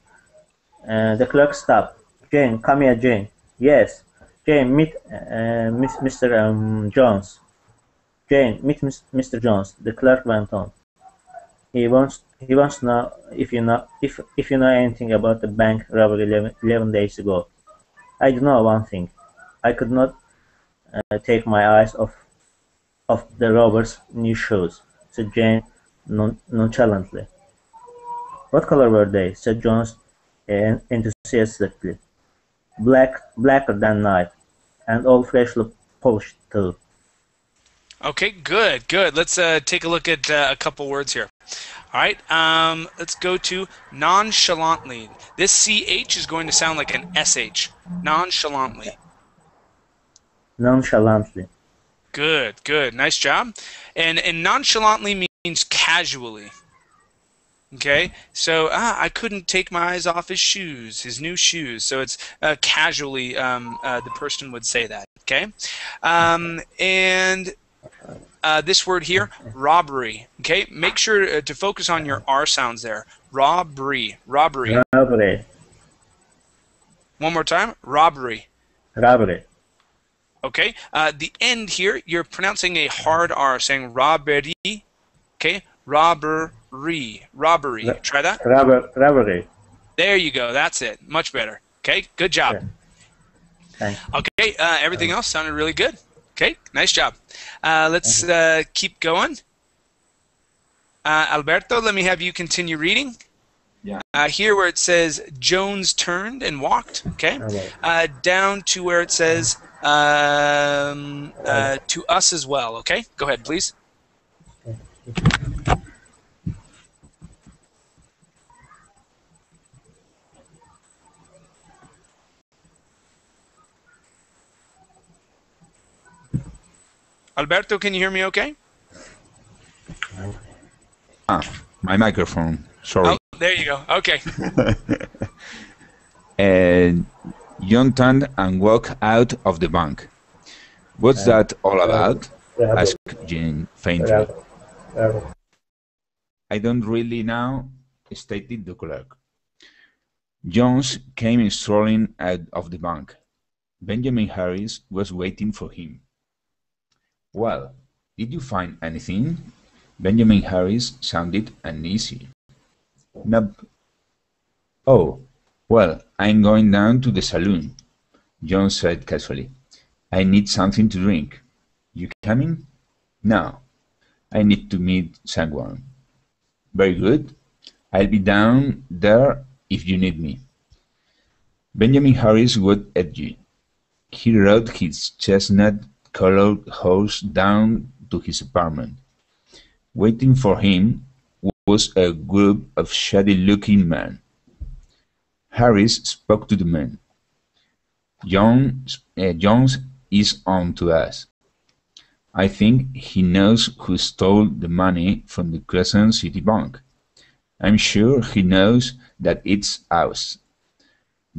Uh, the clerk stopped. Jane, come here, Jane. Yes. Jane, meet uh, Mr. Um, Jones. Jane, meet Mr. Jones. The clerk went on. He wants he wants to know if you know if if you know anything about the bank robbery 11, 11 days ago. I do know one thing. I could not uh, take my eyes off of the robber's new shoes," said Jane non- nonchalantly. "What color were they?" said Jones enthusiastically. "Black, blacker than night, and all freshly polished too." Okay, good, good. Let's uh, take a look at uh, a couple words here. All right, um, let's go to nonchalantly. This CH is going to sound like an SH. Nonchalantly. Nonchalantly. Good, good. Nice job. And, and nonchalantly means casually. Okay, so ah, I couldn't take my eyes off his shoes, his new shoes. So it's uh, casually um, uh, the person would say that. Okay, um, and uh, this word here, robbery. Okay, make sure uh, to focus on your R sounds there. Robbery, robbery. Robbery. One more time, robbery. Robbery. Okay, uh, the end here, you're pronouncing a hard R, saying robbery. Okay, robbery, robbery. Try that. Robber, robbery. There you go. That's it. Much better. Okay, good job. Thanks. Okay, uh, everything else sounded really good. Okay, nice job. Uh, let's uh, keep going. Uh, Alberto, let me have you continue reading. Yeah. Uh, here where it says Jones turned and walked. Okay. Uh, down to where it says um, uh, to us as well. Okay. Go ahead, please. Alberto, can you hear me okay? Ah, my microphone. Sorry. Oh, there you go. Okay. and John turned and walked out of the bank. What's that all about? Robbery. asked Jean faintly. Robbery. Robbery. I don't really know, stated the clerk. Jones came strolling out of the bank. Benjamin Harris was waiting for him. Well, did you find anything? Benjamin Harris sounded uneasy. Nope. Oh, well, I'm going down to the saloon, John said casually. I need something to drink. You coming? No. I need to meet someone. Very good. I'll be down there if you need me. Benjamin Harris was edgy. He rode his chestnut colored horse down to his apartment. Waiting for him was a group of shady looking men. Harris spoke to the men. Jones, uh, Jones is on to us. I think he knows who stole the money from the Crescent City Bank. I'm sure he knows that it's ours.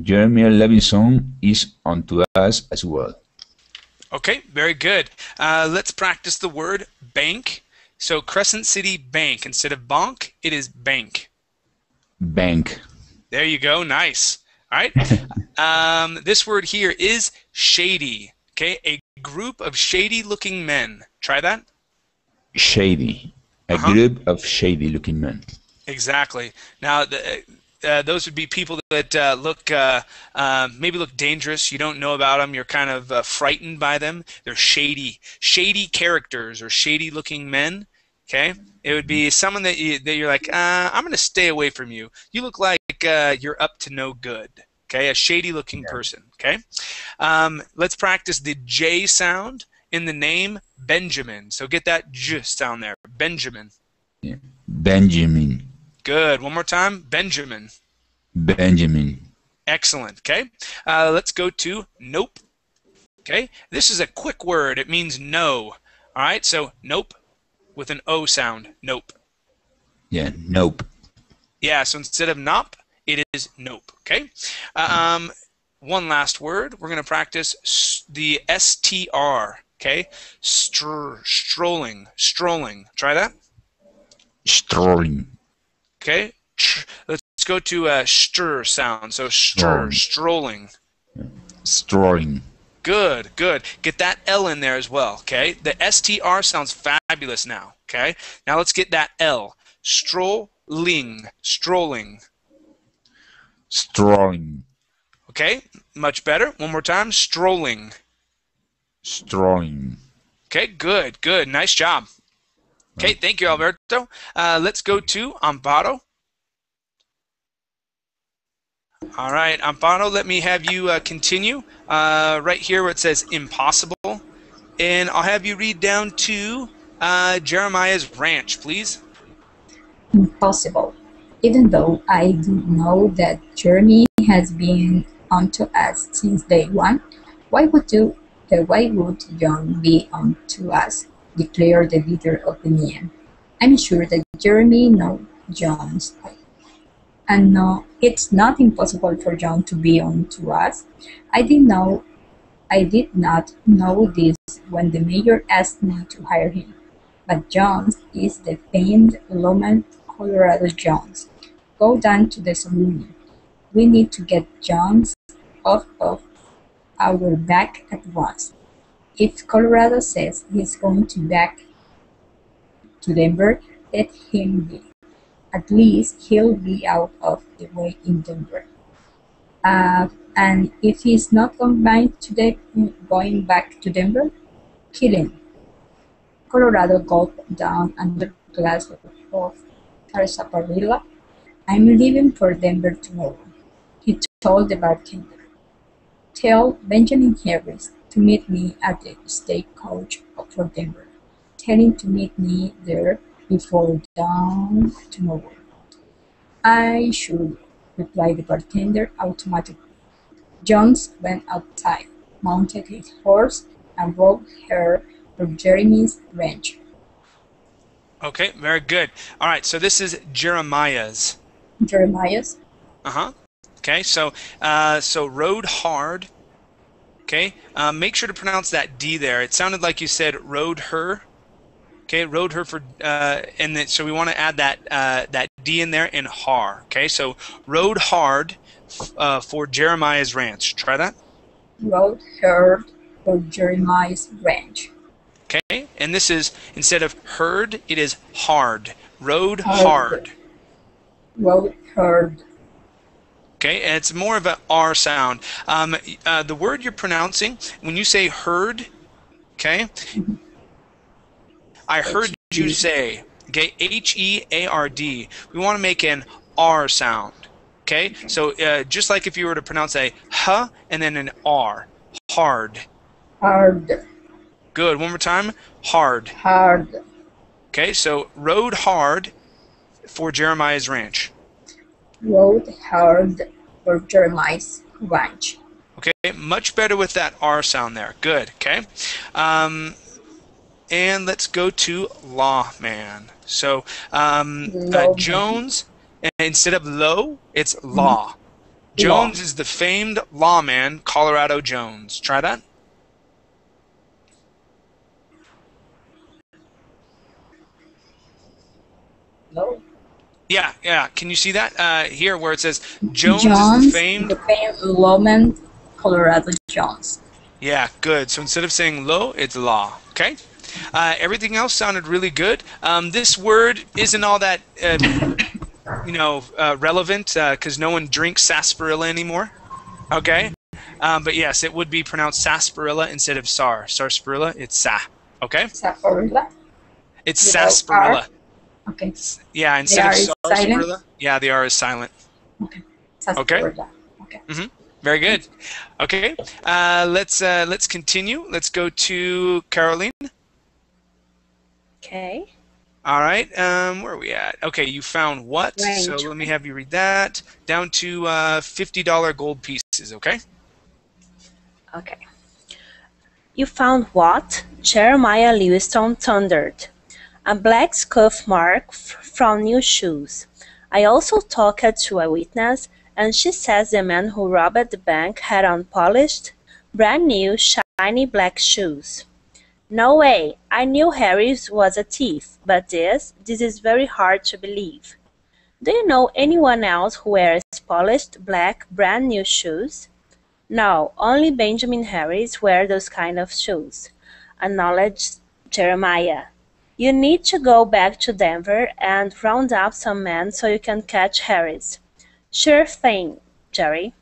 Jeremy Levinson is on to us as well. Okay, very good. Uh, let's practice the word bank. So Crescent City Bank. Instead of bank, it is bank. Bank. There you go. Nice. All right. um, this word here is shady. Okay, a group of shady-looking men. Try that. Shady. A Uh-huh. group of shady looking men. Exactly. Now, the, uh, those would be people that uh, look uh, uh, maybe look dangerous. You don't know about them. You're kind of uh, frightened by them. They're shady, shady characters or shady-looking men. Okay, it would be someone that you that you're like, uh, I'm going to stay away from you. You look like uh, you're up to no good. Okay, a shady-looking person. Okay, um, let's practice the J sound in the name Benjamin. So get that J sound there, Benjamin. Benjamin. Good. One more time, Benjamin. Benjamin. Excellent. Okay. Uh, let's go to nope. Okay. This is a quick word. It means no. All right. So nope with an O sound. Nope. Yeah, nope. Yeah. So instead of nop, it is nope. Okay. Um, one last word. We're going to practice the STR. Okay. Str- strolling. Strolling. Try that. Strolling. Okay. Let's go to uh, a str sound. So stir, Strolling. strolling. Strolling. Good, good. Get that L in there as well, okay? The STR sounds fabulous now, okay? Now let's get that L. Strolling, strolling, Strolling. okay? Much better. One more time. Strolling. Strolling. Okay, good, good. Nice job. Okay, thank you, Alberto. Uh, let's go to Amparo. All right, Amparo, let me have you uh, continue uh, right here where it says impossible. And I'll have you read down to uh, Jeremiah's ranch, please. Impossible. Even though I do know that Jeremy has been onto us since day one, why would you, uh, why would John be onto us? Declared the leader of the Nean. I'm sure that Jeremy knows John's and no, it's not impossible for John to be on to us. I did know, I did not know this when the mayor asked me to hire him. But Jones is the famed lawman Colorado Jones. Go down to the saloon. We need to get Jones off of our back at once. If Colorado says he's going to back to Denver, let him be at least he'll be out of the way in Denver. Uh, and if he's not going back to the, going back to Denver, kill him. Colorado gulped down another glass of, of sarsaparilla. I'm leaving for Denver tomorrow, he told the bartender. Tell Benjamin Harris to meet me at the state stagecoach for Denver. Tell him to meet me there before dawn tomorrow. I should, replied the bartender automatically. Jones went outside, mounted his horse, and rode her to Jeremy's ranch. Okay, very good. All right, so this is Jeremiah's. Jeremiah's Uh huh. Okay, so uh, so rode hard. Okay, uh, make sure to pronounce that D there. It sounded like you said rode her. Okay, rode her for, uh, and then, so we want to add that uh, that D in there in har. Okay, so rode hard uh, for Jeremiah's ranch. Try that. rode her for Jeremiah's ranch. Okay, and this is instead of heard, it is hard. Rode Hard. hard. Rode her Okay, and it's more of an R sound. Um, uh, the word you're pronouncing, when you say heard, okay, I heard you say, okay, H E A R D. We want to make an R sound. Okay, so uh, just like if you were to pronounce a H and then an R, hard. hard, Good. One more time, hard. hard, Okay, so rode hard for Jeremiah's ranch. rode hard for Jeremiah's ranch. Okay, much better with that R sound there. Good. Okay, um, and let's go to lawman. So um, uh, Jones, instead of low, it's law. Jones is the famed lawman, Colorado Jones. Try that. No. Yeah, yeah. Can you see that uh, here where it says Jones, Jones, is the famed? the famed lawman Colorado Jones. Yeah, good. So instead of saying low, it's law. Okay. Uh, everything else sounded really good. Um, this word isn't all that. Uh, you know, uh, relevant because no one drinks sarsaparilla anymore. Okay, um, but yes, it would be pronounced sarsaparilla instead of sar. Sarsaparilla, it's sa. Okay, Sarsaparilla. it's sarsaparilla. Okay. Yeah, instead R of is sarsaparilla. silent? Yeah, the R is silent. Sarsaparilla. Okay. hmm Very good. Okay, uh, let's uh, let's continue. Let's go to Caroline. Okay. All right, um, where are we at? Okay, you found what? So let me have you read that. Down to uh, $50 gold pieces, okay? Okay. You found what? Jeremiah Lewiston thundered. A black scuff mark from new shoes. I also talked to a witness, and she says the man who robbed the bank had on polished, brand new, shiny black shoes. No way. I knew Harris was a thief, but this, this is very hard to believe. Do you know anyone else who wears polished, black, brand new shoes? No, only Benjamin Harris wear those kind of shoes, acknowledged Jeremiah. You need to go back to Denver and round up some men so you can catch Harris. Sure thing, Jerry.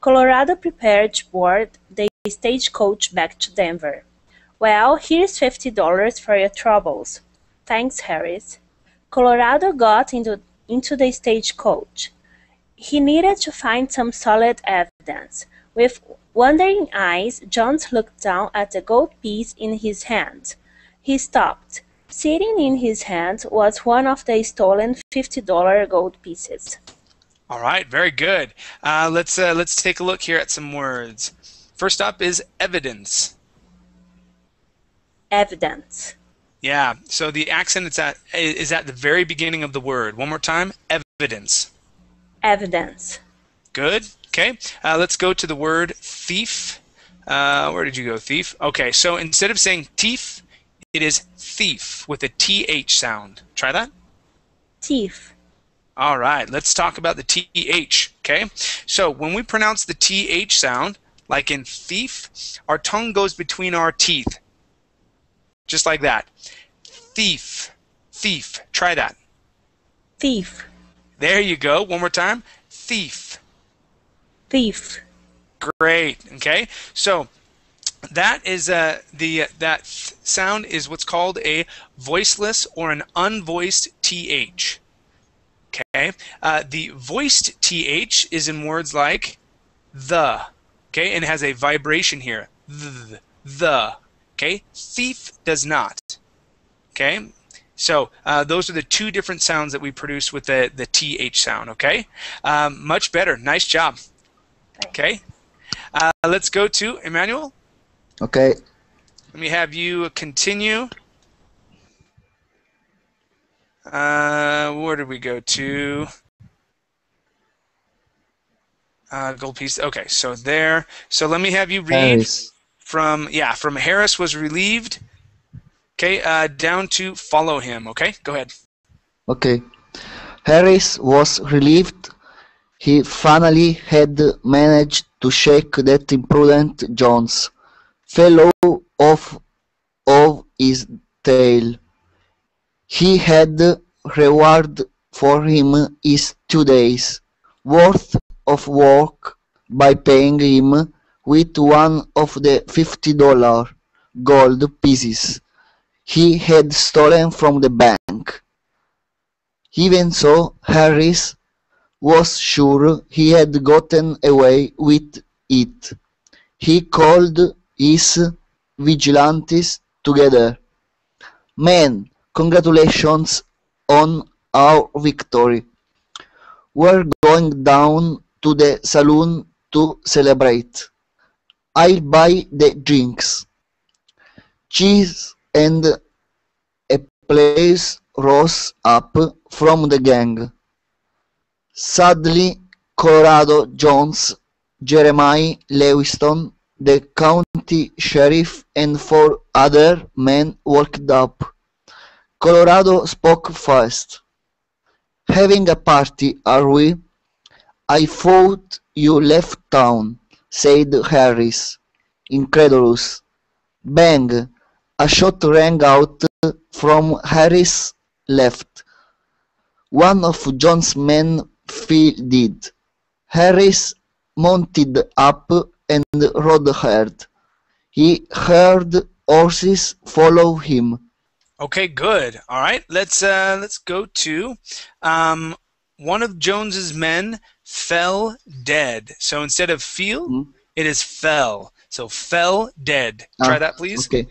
Colorado prepared to board the stagecoach back to Denver. Well, here's fifty dollars for your troubles. Thanks, Harris. Colorado got into, into the stagecoach. He needed to find some solid evidence. With wondering eyes, Jones looked down at the gold piece in his hand. He stopped. Sitting in his hand was one of the stolen $50 gold pieces. All right, very good. Uh, let's uh, let's take a look here at some words. First up is evidence. Evidence. Yeah, so the accent is at is at the very beginning of the word. One more time, evidence. Evidence. Good. Okay. Uh, let's go to the word thief. Uh, where did you go, thief? Okay, so instead of saying thief, it is thief with a th sound. Try that. Thief. All right, let's talk about the th. Okay, so when we pronounce the th sound, like in thief, our tongue goes between our teeth, just like that. Thief, thief. Try that. Thief. There you go. One more time. Thief. Thief. Great. Okay, so that is uh, the that th sound is what's called a voiceless or an unvoiced th. Okay, uh, the voiced th is in words like the. Okay, and it has a vibration here. The. the okay, thief does not. Okay, so uh, those are the two different sounds that we produce with the the th sound. Okay, um, much better. Nice job. Okay, uh, let's go to Emmanuel. Okay. Let me have you continue. Uh, where did we go to? Uh, gold piece. Okay, so there. So let me have you read Harris. from yeah from Harris was relieved. Okay, uh, down to follow him. Okay, go ahead. Okay. Harris was relieved. He finally had managed to shake that imprudent Jones fellow off of his tail. He had reward for him is two days worth of work by paying him with one of the fifty dollar gold pieces he had stolen from the bank. Even so, Harris was sure he had gotten away with it. He called his vigilantes together. Men, congratulations on our victory. We're going down to the saloon to celebrate. I'll buy the drinks. Cheese and a place rose up from the gang. Sadly, Colorado Jones, Jeremiah Lewiston, the county sheriff, and four other men walked up. Colorado spoke first. Having a party, are we? I thought you left town, said Harris, incredulous. Bang! A shot rang out from Harris' left. One of John's men fled. Harris mounted up and rode hard. He heard horses follow him. Okay, good. All right, let's uh, let's go to um, one of Jones's men fell dead. So instead of field, Hmm. it is fell. So fell dead. Try Ah, that, please. Okay.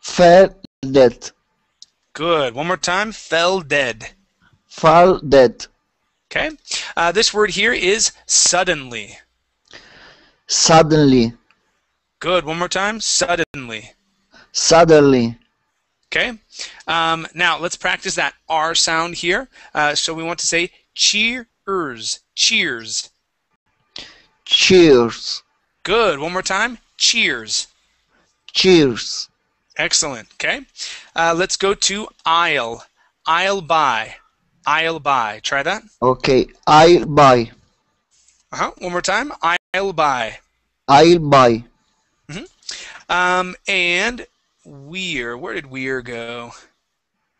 Fell dead. Good. One more time. Fell dead. Fell dead. Okay. Uh, this word here is suddenly. Suddenly. Good. One more time. Suddenly. Suddenly. Okay. Um, now let's practice that R sound here. Uh, so we want to say cheers. Cheers. Cheers. Good. One more time. Cheers. Cheers. Excellent. Okay. Uh, let's go to aisle. Aisle by. Aisle by. Try that. Okay. I'll buy. Uh-huh. One more time. Aisle buy. I'll buy. Um, and we're. Where did we're go?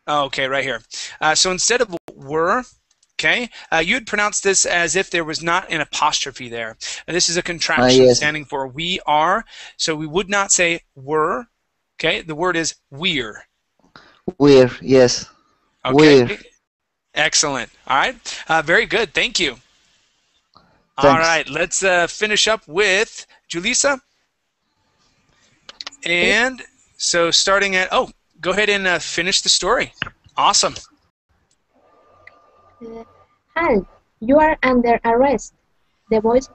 Oh, okay, right here. Uh, so instead of were, okay, uh, you'd pronounce this as if there was not an apostrophe there. And this is a contraction yes. standing for we are. So we would not say were. Okay, the word is we're. Where? Yes. Okay. We're. Excellent. All right. Uh, very good. Thank you. All Thanks. right. Let's uh, finish up with Julissa. And so starting at, oh, go ahead and uh, finish the story. Awesome. Uh, Halt! You are under arrest. The voice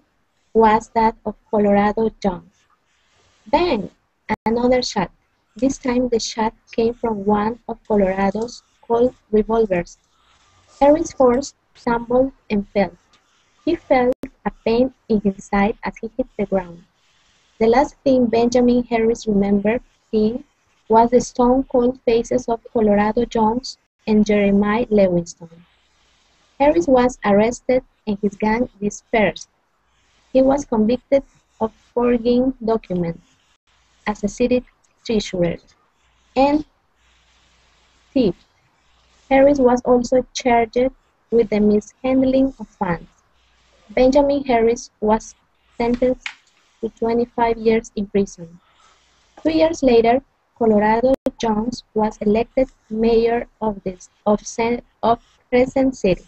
was that of Colorado Jones. Bang! Another shot. This time the shot came from one of Colorado's Colt revolvers. Harry's horse stumbled and fell. He felt a pain in his side as he hit the ground. The last thing Benjamin Harris remembered seeing was the stone cold faces of Colorado Jones and Jeremiah Lewiston. Harris was arrested and his gang dispersed. He was convicted of forging documents as a city treasurer and thief. Harris was also charged with the mishandling of funds. Benjamin Harris was sentenced to 25 years in prison. Two years later, Colorado Jones was elected mayor of this of, of Crescent City.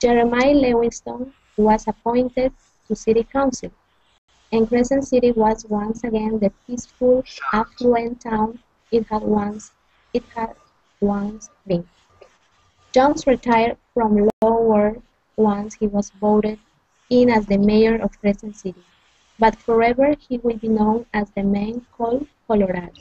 Jeremiah Lewiston was appointed to city council, and Crescent City was once again the peaceful, affluent town it had once it had once been. Jones retired from law work once he was voted in as the mayor of Crescent City, but forever he will be known as the man called Colorado.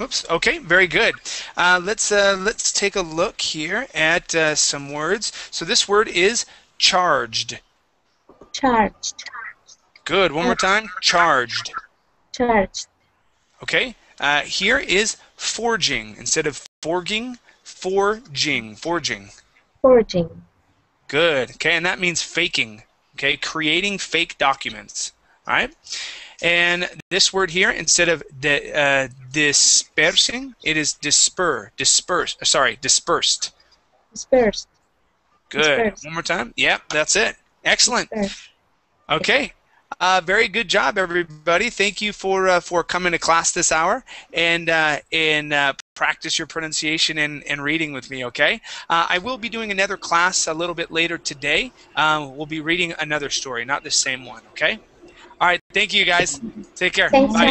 Oops. Okay. Very good. Uh, let's uh, let's take a look here at uh, some words. So this word is charged. Charged, Good. One more time. Charged. charged, Okay. Uh, here is forging instead of forging. Forging. Forging. forging, Good. Okay, and that means faking. Okay, creating fake documents. All right. And this word here, instead of di- uh, dispersing, it is disper, disperse. uh, Sorry, dispersed. dispersed, Good. Dispersed. One more time. Yep, that's it. Excellent. dispersed. Okay. Uh, very good job, everybody. Thank you for uh, for coming to class this hour and uh, and uh, practice your pronunciation and, and reading with me. Okay. Uh, I will be doing another class a little bit later today. Um, we'll be reading another story, not the same one. Okay. All right. Thank you, guys. Take care. Thanks, Bye.